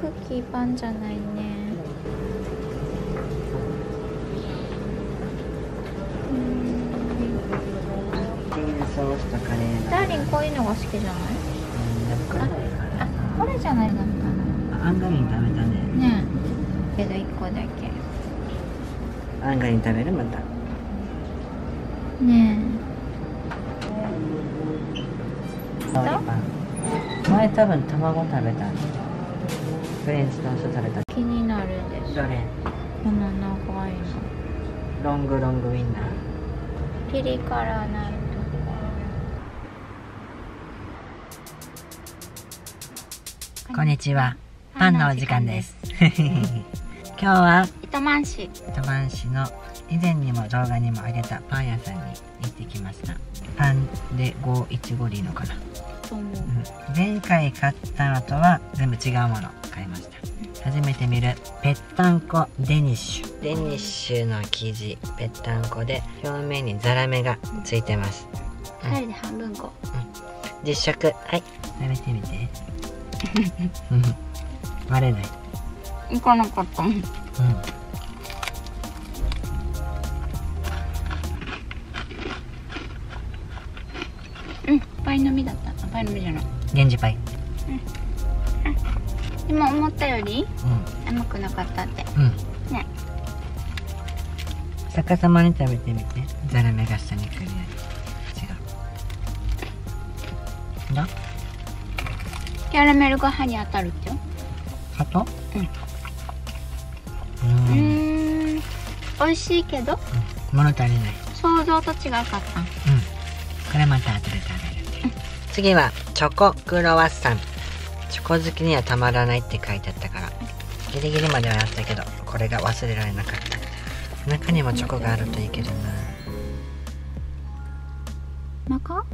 クッキーパンじゃないね。ダーリンこういうのが好きじゃない？あこれじゃないのかアンガリン食べたね。なね。えけど1個だけ。アンガリン食べる？また。ね前多分卵食べたフレンチトースト食べたえ気になるでしょどれ？この長いのロングロングウィンナー。ピリ辛ないとこ。んにちは。パンのお時間です。今日は？糸満市。糸満市の以前にも動画にもあげたパン屋さんに行ってきました。パンで515でいいのかな、と思う。うん。前回買ったのとは全部違うもの買いました。初めて見るぺったんこデニッシュ。デニッシュの生地ぺったんこで表面にザラメがついてます。うん二人で半分こ。実食。はい。食べてみて。う ん割れない。行かなかった。うん。うん。パイの実だった。あパイの実じゃない。源氏パイでも思ったよりう甘くなかったって。んうん。ね。逆さまに食べてみて。ザラメが下に来るように違う。だ？キャラメルが歯に当たるってよ。ハトうん。ううん。美味しいけど？物足りない。想像と違かった。うん。これまた後で食べる次はチョコクロワッサンチョコ好きにはたまらないって書いてあったから。ギリギリまではあったけどこれが忘れられなかった。中にもチョコがあるといいけどな。中？うん。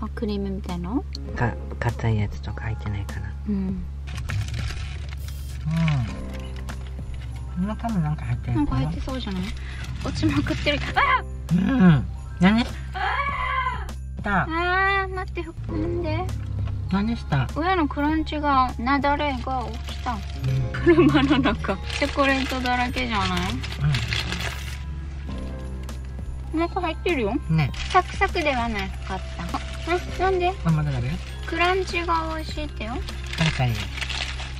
あクリームみたいのか硬いやつとか入ってないかな。うん。うん。中もなんか入ってな。んか入ってそうじゃない？落ちまくってる。あうん。何？あー！待ってなんで？何した？上のクランチがなだれが起きた。うん。車の中。チョコレートだらけじゃない？中入ってるよ。うんね。サクサクではなかった。あなんで？まだ食べるクランチが美味しいってよ。カリカリ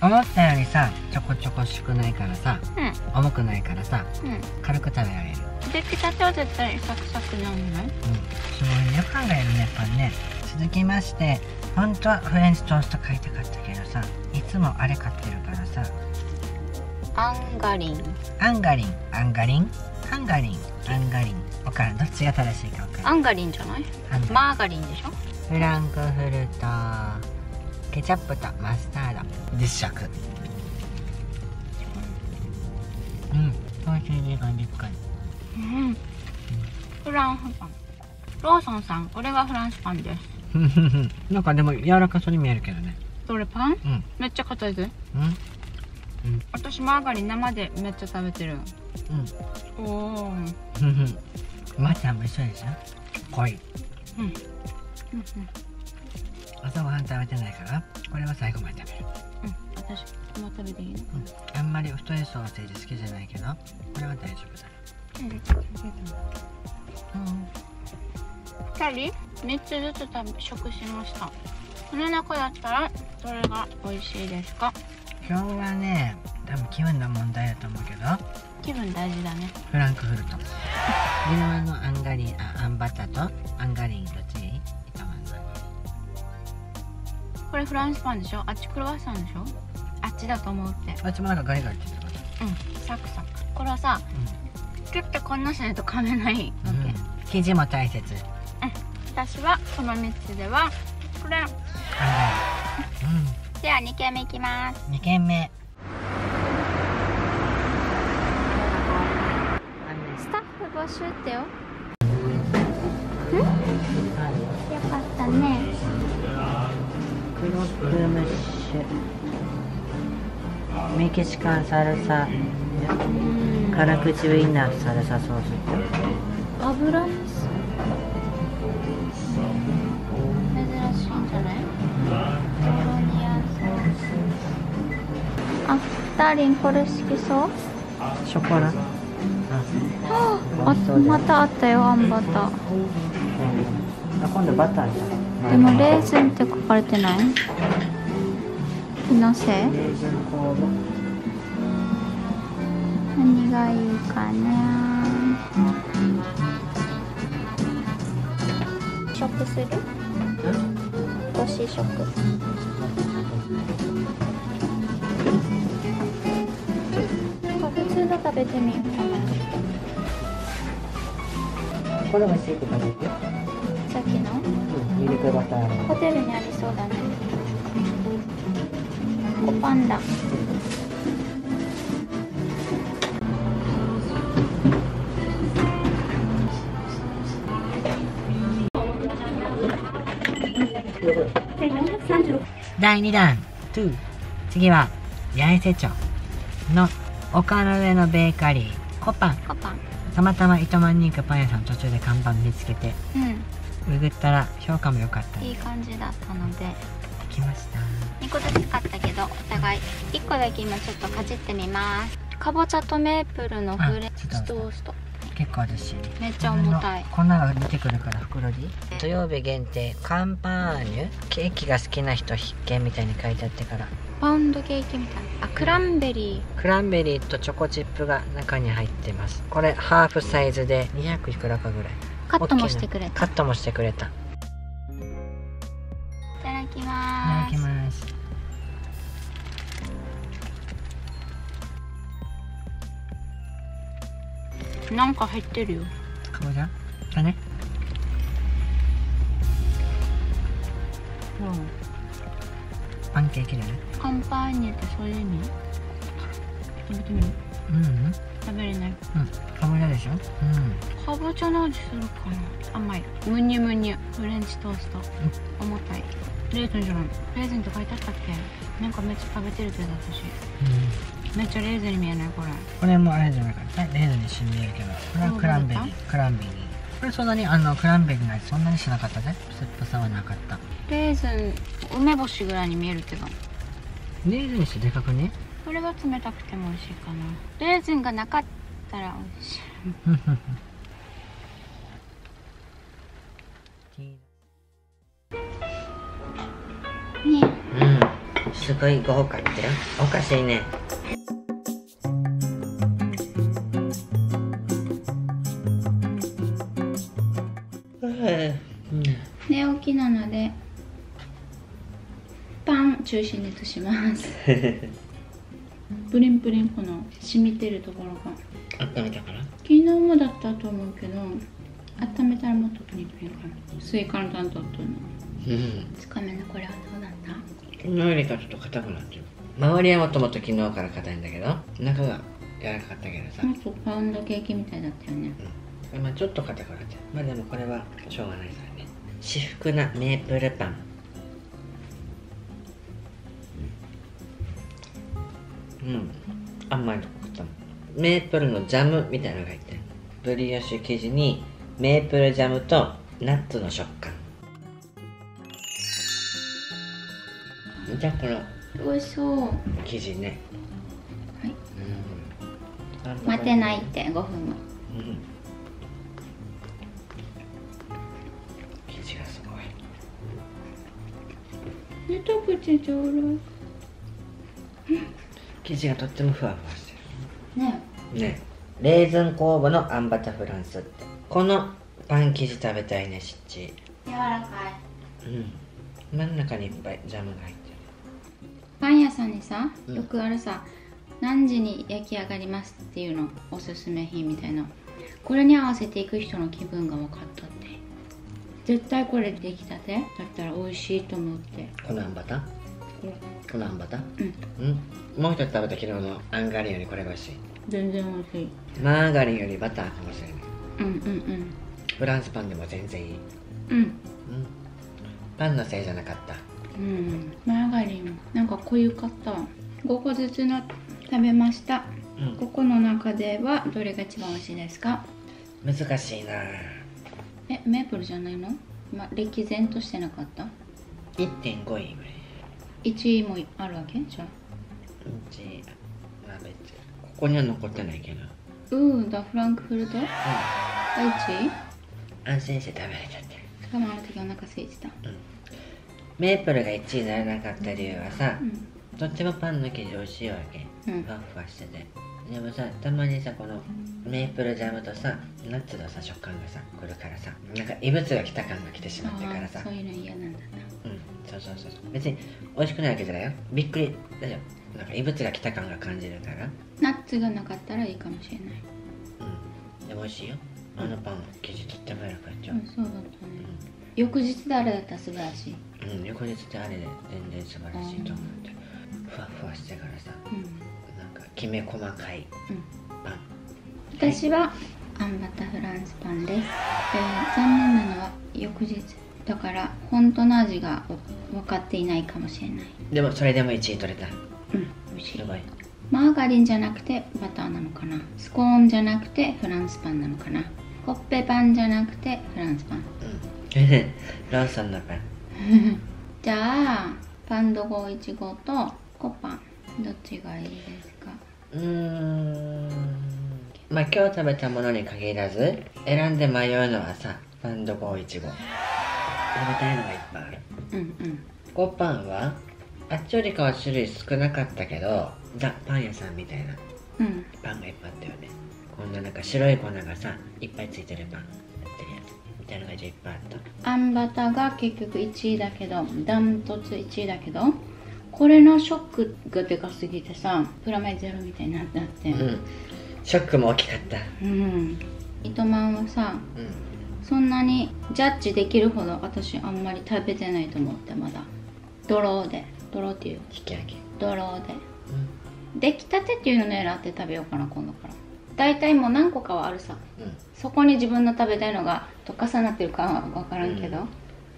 思ったよりさちょこちょこ少ないからさうん。重くないからさうん。軽く食べられる。出来たては絶対サクサクなんない？うん。そういうよく考えるねやっぱね。続きまして本当はフレンチトースト買いたかったけどさいつもあれ買ってるからさ。アンガリン。アンガリン。アンガリン？ハンガリン。アンガリン。分からんどっちが正しいか分からんアンガリンじゃない？マーガリンでしょ？フランクフルトケチャップとマスタード。実食。うん。美味しい時間でっかい。うん。フランスパン。ローソンさんこれがフランスパンですなんかでも柔らかそうに見えるけどね。どれパン？うん。めっちゃ硬いぜ。うん。私マーガリン生でめっちゃ食べてる。うん。おおうんうんまちゃんも一緒でしょ？濃い。うん。朝ごはん食べてないから？これは最後まで食べる、うん。私もう食べていいの？うん、あんまり太いソーセージ好きじゃないけどこれは大丈夫だうん。うん。2人？3つずつ食べ食しました。この中だったらどれが美味しいですか？今日はね多分気分の問題だと思うけど。気分大事だね。フランクフルト。リノアのアンガリンあアンバタとアンガリンどっち？これフランスパンでしょ？あっちクロワッサンでしょ？あっちだと思うって。あっちもなんかガリガリって言ってたうんサクサク。これはさキュッてこんなしないと噛めないわけ、うん、生地も大切私はこの3つではこれ。アンガでは2軒目いきます。リン、うん、2軒目スタッフ募集ってよ。よかったね。クロックムッシュ。メキシカンサルサ。辛口ウインナーサルサソース油味あダーリンこれ好きそう？ショコラ。ああまたあったよあんバター。あ今度バターじゃんでもレーズンって書かれてない？気のせい何がいいかな？食する？少し食食べてみようかな。これもシェイク食べてさっきの。ミルクバター。ホテルにありそうだね。コパンダ第2弾。2次は八重瀬町の丘の上のベーカリーコパン。コパン。たまたま糸満に行くパン屋さん途中で看板見つけてうググったら評価も良かった。んいいんで感じだったので。来ました。2個ずつ買ったけどお互い1個だけ今ちょっとかじってみます。かぼちゃとメープルのフレンチトースト結構あるし。めっちゃ重たい。こんなのが出てくるから袋に。土曜日限定カンパーニュ。ケーキが好きな人必見みたいに書いてあってから。パウンドケーキみたい。なあクランベリクランベリーとチョコチップが中に入ってます。これハーフサイズで200いくらかぐらい。ーカットもしてくれた。カットもしてくれたなんか入ってるよ。かぼちゃ？だね。パンケーキだね。カンパーニュってそういう意味？食べてみる？うん。うん食べれない。うん。かぼちゃでしょ？うん。かぼちゃの味するかな？甘い。むにゅむにゅ。フレンチトースト。重たい。レーズンじゃない。レーズンって書いてあったっけ？なんかめっちゃ食べてるって言ってた私めっちゃレーズンに見えないこれ。これもあれじゃないかな。レーズンにしみえるけど。これはクランベリー。クランベリー。これそんなにあのクランベリーの味そんなにしなかったね。酸っぱさはなかった。レーズン梅干しぐらいに見えるけど。レーズンにしてでかくね？これは冷たくても美味しいかな。レーズンがなかったら美味しい。ねうん。すごい豪華ってよおかしいね。うん寝起きなのでパン中心にとします。プリンプリンこの染みてるところが。温めたから？昨日もだったと思うけど温めたらもっとプリンプリンかな。スイカの担当との。うん。つかめの？これはどうだった昨日よりかちょっと硬くなってる周りはもともと昨日から硬いんだけど中が柔らかかったけどさ、パウンドケーキみたいだったよね。まあちょっと硬くなってるまあでもこれはしょうがないからね。至福なメープルパン。うん。甘いとこ食ったメープルのジャムみたいなのが入ってる。ブリオッシュ生地にメープルジャムとナッツの食感。じゃあこの美味しそう。は生地ね。い。うん。待てないって5分も。うん。生地がすごい。一口ちょうだい生地がとってもふわふわしてねる。ね。レーズン酵母のあんバタフランスってこのパン生地食べたいねしっち。柔らかい。うん。真ん中にいっぱいジャムが入ってるパン屋さんにさうん。よくあるさ、何時に焼き上がりますっていうのおすすめ品みたいな。これに合わせていく人の気分が分かったって。絶対これ出来たて？だったら美味しいと思って。このあんバタこれ。このあんバタうん。うん。もう一つ食べた昨日のアンガリンよりこれが美味しい。全然美味しい。マーガリンよりバターかもしれない。うんうんフランスパンでも全然いい。うんうん。うん。パンのせいじゃなかったうん。マーガリン。なんか濃ゆかったわ。5個ずつの食べました。うん。ここの中ではどれが一番美味しいですか？難しいな。えメープルじゃないの、ま、歴然としてなかった？1.5位ぐらい。1位もあるわけ？じゃあ。うちまあ別にここには残ってないけど。うーだフランクフルト？が1位？安心して食べれたってしかもあの時お腹空いてたメープルが1位にならなかった理由はさうん。どっちもパンの生地美味しいわけ。うん。ふわふわしてて。でもさたまにさこのメープルジャムとさナッツのさ食感がさくるからさなんか異物が来た感が来てしまってからさ。そういうの嫌なんだな。うん。そうそうそう別に美味しくないわけじゃないよ。びっくり。だよなんか異物が来た感が感じるから。ナッツがなかったらいいかもしれない。うん。でも美味しいよ。あのパン生地とっても柔らかいじゃんうんそうだったね翌日であれだったら素晴らしい。うん、翌日ってあれで全然素晴らしいと思ってふわふわしてからさうん。なんかきめ細かいうん。パン。私はあんバタフランスパンです、えー残念なのは翌日。だから本当の味が分かっていないかもしれない。でもそれでも1位取れた。うん美味しい。マーガリンじゃなくてバターなのかな。スコーンじゃなくてフランスパンなのかな。コッペパンじゃなくてフランスパン。うんローソンのパン じゃあパンドゴイチゴとコパン。どっちがいいですか？うーん。まあ今日食べたものに限らず選んで迷うのはさパンドゴーイチゴ。食べたいのがいっぱいある。うんうん。コパンはあっちよりかは種類少なかったけどザ・パン屋さんみたいな。うん。パンがいっぱいあったよね。こんななんか白い粉がさいっぱいついてるパンたいなのがいっぱいあった。あんバタが結局1位だけどダントツ1位だけどこれのショックがでかすぎてさプラマイゼロみたいになって。あってうん。ショックも大きかった。うん。糸満はさうん。そんなにジャッジできるほど私あんまり食べてないと思ってまだ。ドローで。ドローっていう。引き上げ。ドローで。うん。出来たてっていうの狙って食べようかな今度から大体もう何個かはあるさ。うん。そこに自分の食べたいのがと重なってるかは分からんけど、うん。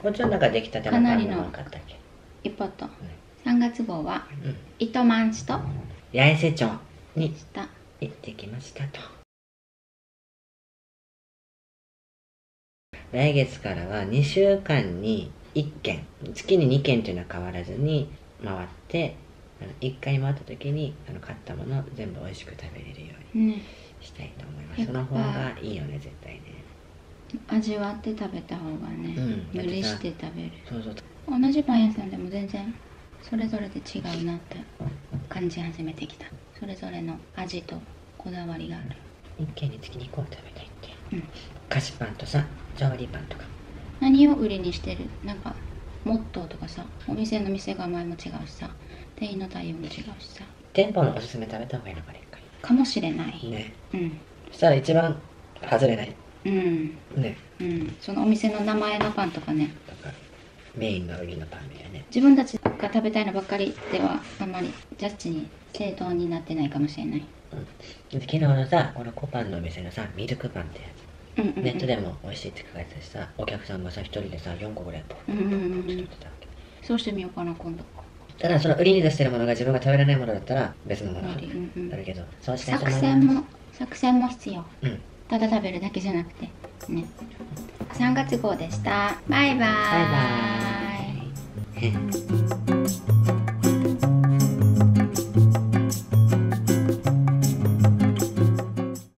こっちの中できたてのかったっけ？いっぱいあった3月号はうん。糸満市と八重瀬町に行ってきましたと。来月からは2週間に1軒月に2軒っていうのは変わらずに回ってあの1回回った時にあの買ったものを全部美味しく食べれるように。ねしたいと思います。その方がいいよね絶対ね。味わって食べた方がね、うん無理して食べる。そうそう。同じパン屋さんでも全然それぞれで違うなって感じ始めてきた。それぞれの味とこだわりがある。1軒につき2個を食べたいってうん。菓子パンとさ調理パンとか。何を売りにしてる？なんかモットーとかさお店の店構えも違うしさ店員の対応も違うしさ。店舗のおすすめ食べた方がいいのかね。一かもしれない。回ね。うん。そしたら一番外れない。うん。ね。うん。そのお店の名前のパンとかね。とかメインの売りのパンだよね。自分たちが食べたいのばっかりではあんまりジャッジに正当になってないかもしれない。で昨日のさこのコパンのお店のさミルクパンってやうんうん、うん、つネットでも美味しいって書かれてたしさお客さんがさ一人でさ4個ぐらいポうんうんうんうん。作ってたわけ。そうしてみようかな今度ただその売りに出してるものが自分が食べられないものだったら別のものが無理うんうん。あるけどそうしないと作戦も作戦も必要。うん。ただ食べるだけじゃなくてね。3月号でした。バイバーイ。バイバイ